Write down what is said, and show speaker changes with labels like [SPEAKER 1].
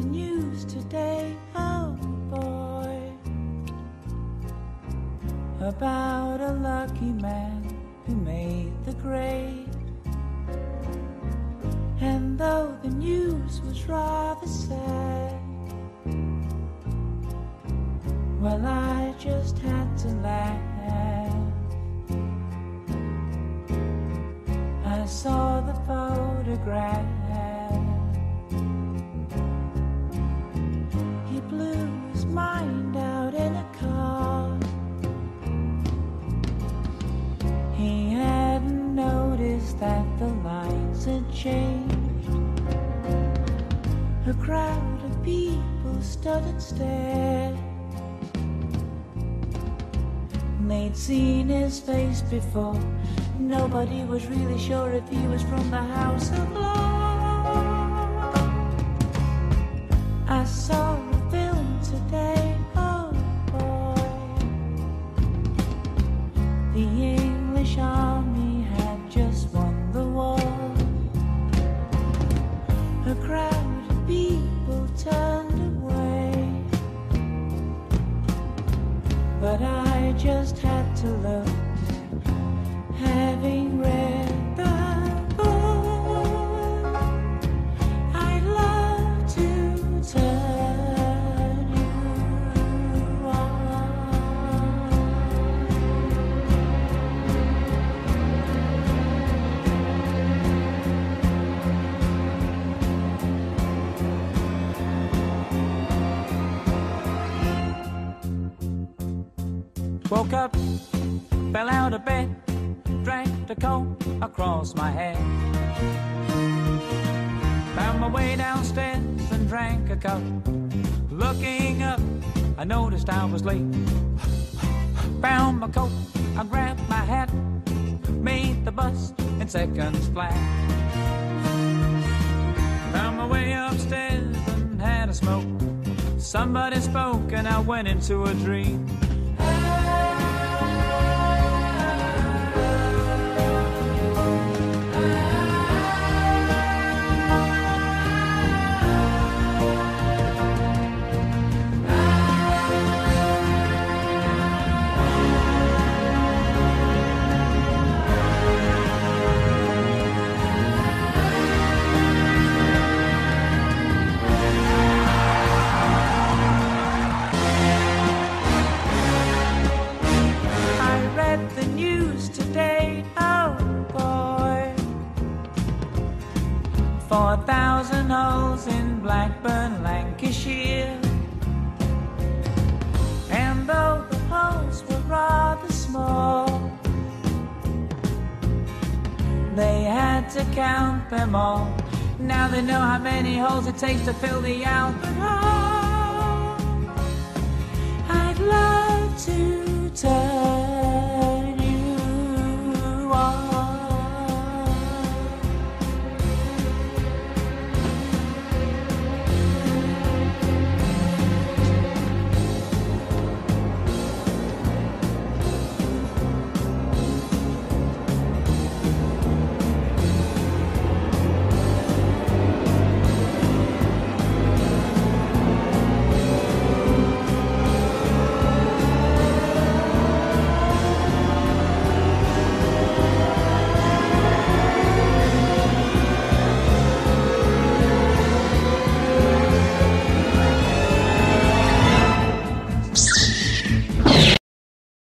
[SPEAKER 1] the news today, oh boy, about a lucky man who made the grade. And though the news was rather sad, well, I just had to laugh. I saw the photograph. Blew his mind out in a car. He hadn't noticed that the lights had changed. A crowd of people stood and stared. They'd seen his face before. Nobody was really sure if he was from the House of Lords. I saw But I just had to look, having read
[SPEAKER 2] Woke up, fell out of bed, drank the coat across my head. Found my way downstairs and drank a cup. Looking up, I noticed I was late. Found my coat, I grabbed my hat, made the bus in seconds flat. Found my way upstairs and had a smoke. Somebody spoke and I went into a dream.
[SPEAKER 1] 4,000 holes in Blackburn, Lancashire. And though the holes were rather small, they had to count them all. Now they know how many holes it takes to fill the Albert Hall.